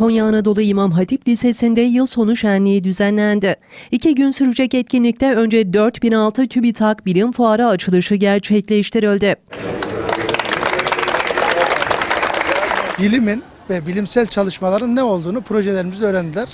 Konya Anadolu İmam Hatip Lisesi'nde yıl sonu şenliği düzenlendi. İki gün sürecek etkinlikte önce 4006 TÜBİTAK Bilim Fuarı açılışı gerçekleştirildi. bilimin ve bilimsel çalışmaların ne olduğunu projelerimizde öğrendiler.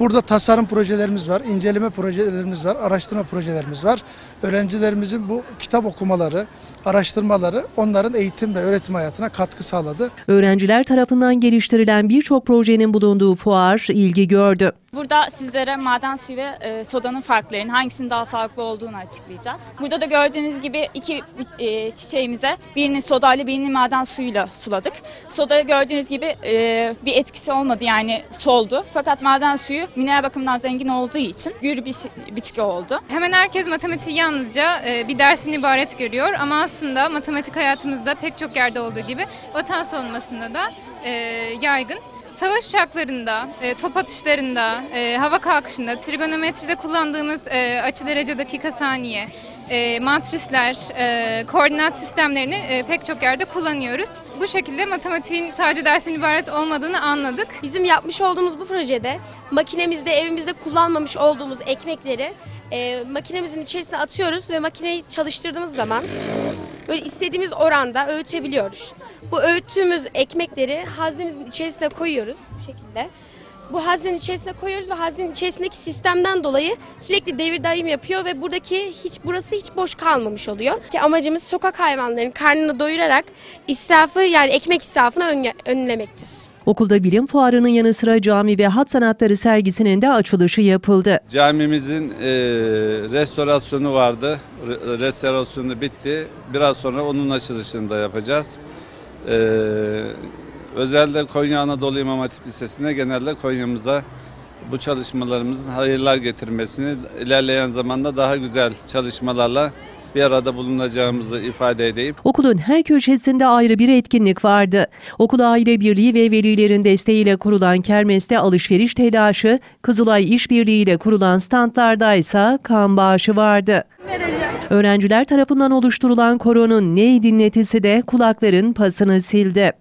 Burada tasarım projelerimiz var, inceleme projelerimiz var, araştırma projelerimiz var. Öğrencilerimizin bu kitap okumaları, araştırmaları onların eğitim ve öğretim hayatına katkı sağladı. Öğrenciler tarafından geliştirilen birçok projenin bulunduğu fuar ilgi gördü. Burada sizlere maden suyu ve e, sodanın farklarını, hangisinin daha sağlıklı olduğunu açıklayacağız. Burada da gördüğünüz gibi iki e, çiçeğimize birini sodayla birini maden suyuyla suladık. Soda gördüğünüz gibi e, bir etkisi olmadı yani soldu. Fakat maden suyu mineral bakımından zengin olduğu için gür bir bitki oldu. Hemen herkes matematiği yalnızca e, bir dersin ibaret görüyor ama aslında matematik hayatımızda pek çok yerde olduğu gibi vatan savunmasında da e, yaygın. Savaş uçaklarında, e, top atışlarında, e, hava kalkışında, trigonometride kullandığımız e, açı derece dakika saniye, e, matrisler, e, koordinat sistemlerini e, pek çok yerde kullanıyoruz. Bu şekilde matematiğin sadece dersin ibaret olmadığını anladık. Bizim yapmış olduğumuz bu projede makinemizde evimizde kullanmamış olduğumuz ekmekleri e, makinemizin içerisine atıyoruz ve makineyi çalıştırdığımız zaman böyle istediğimiz oranda öğütebiliyoruz. Bu öğüttüğümüz ekmekleri haznemizin içerisine koyuyoruz bu şekilde. Bu haznenin içerisine koyuyoruz ve haznenin içerisindeki sistemden dolayı sürekli devir daim yapıyor ve buradaki hiç burası hiç boş kalmamış oluyor. Ki amacımız sokak hayvanlarının karnını doyurarak israfı yani ekmek israfını önle- önlemektir. Okulda bilim fuarının yanı sıra cami ve hat sanatları sergisinin de açılışı yapıldı. Camimizin e, restorasyonu vardı. Re- restorasyonu bitti. Biraz sonra onun açılışını da yapacağız. E, özellikle Konya Anadolu İmam Hatip Lisesi'ne genelde Konya'mıza bu çalışmalarımızın hayırlar getirmesini ilerleyen zamanda daha güzel çalışmalarla bir arada bulunacağımızı ifade edeyim. Okulun her köşesinde ayrı bir etkinlik vardı. Okul Aile Birliği ve velilerin desteğiyle kurulan kermeste alışveriş telaşı, Kızılay İşbirliği ile kurulan standlarda ise kan bağışı vardı. Öğrenciler tarafından oluşturulan koronun ney dinletisi de kulakların pasını sildi.